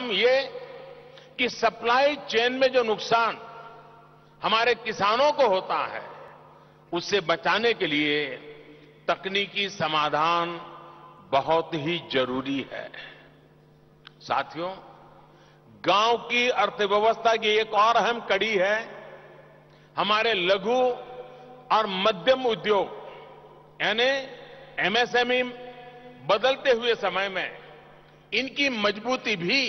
काम ये कि सप्लाई चेन में जो नुकसान हमारे किसानों को होता है, उससे बचाने के लिए तकनीकी समाधान बहुत ही ज़रूरी है। साथियों, गाँव की अर्थव्यवस्था की एक और अहम कड़ी है हमारे लघु और मध्यम उद्योग, यानी एमएसएमई बदलते हुए समय में इनकी मजबूती भी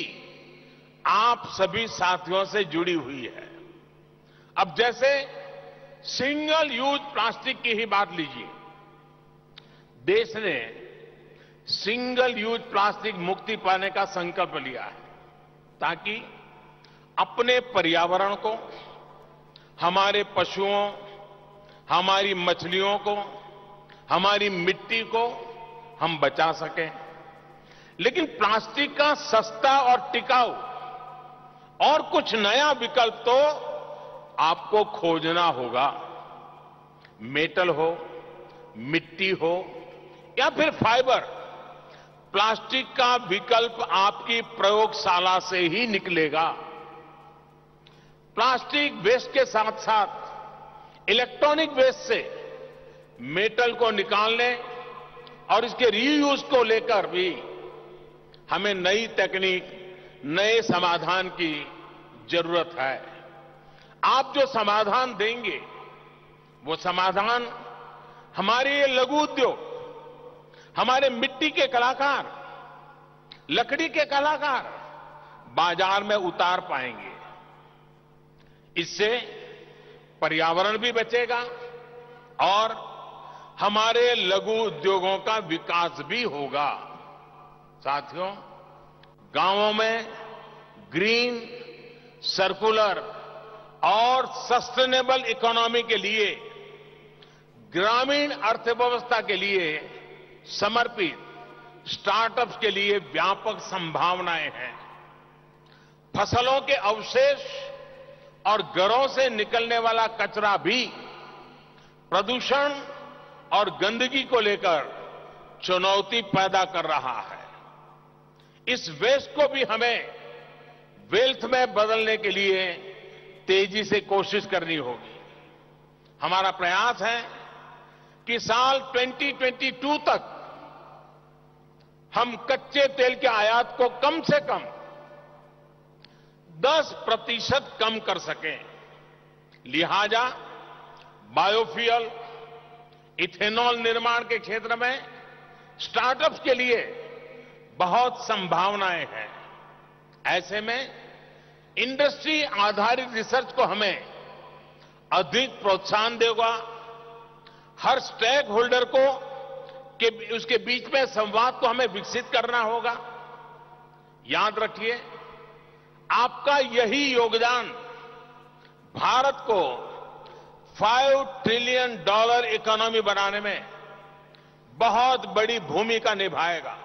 आप सभी साथियों से जुड़ी हुई है। अब जैसे सिंगल यूज़ प्लास्टिक की ही बात लीजिए। देश ने सिंगल यूज़ प्लास्टिक मुक्ति पाने का संकल्प लिया है, ताकि अपने पर्यावरण को, हमारे पशुओं, हमारी मछलियों को, हमारी मिट्टी को हम बचा सकें। लेकिन प्लास्टिक का सस्ता और टिकाऊ और कुछ नया विकल्प तो आपको खोजना होगा। मेटल हो, मिट्टी हो, या फिर फाइबर। प्लास्टिक का विकल्प आपकी प्रयोगशाला से ही निकलेगा। प्लास्टिक वेस्ट के साथ साथ इलेक्ट्रॉनिक वेस्ट से मेटल को निकालने और इसके रीयूज को लेकर भी हमें नई तकनीक नए समाधान की ज़रूरत है। आप जो समाधान देंगे, वो समाधान हमारे ये लघु उद्योग, हमारे मिट्टी के कलाकार, लकड़ी के कलाकार बाज़ार में उतार पाएँगे। इससे पर्यावरण भी बचेगा और हमारे लघु उद्योगों का विकास भी होगा। साथियों गाँवों में ग्रीन सर्कुलर और सस्टेनेबल इकोनॉमी के लिए, ग्रामीण अर्थव्यवस्था के लिए समर्पित स्टार्टअप्स के लिए व्यापक संभावनाएँ हैं। फ़सलों के अवशेष और घरों से निकलने वाला कचरा भी प्रदूषण और गंदगी को लेकर चुनौती पैदा कर रहा है। इस वेस्ट को भी हमें वेल्थ में बदलने के लिए तेज़ी से कोशिश करनी होगी। हमारा प्रयास है कि साल 2022 तक हम कच्चे तेल के आयात को कम से कम 10 प्रतिशत कम कर सकें। लिहाजा बायोफ्यूल, इथेनॉल निर्माण के क्षेत्र में स्टार्टअप्स के लिए बहुत संभावनाएँ हैं। ऐसे में इंडस्ट्री आधारित रिसर्च को हमें अधिक प्रोत्साहन देगा। हर स्टेक होल्डर को के उसके बीच में संवाद को हमें विकसित करना होगा। याद रखिए, आपका यही योगदान भारत को फाइव ट्रिलियन डॉलर इकोनॉमी बनाने में बहुत बड़ी भूमिका निभाएगा।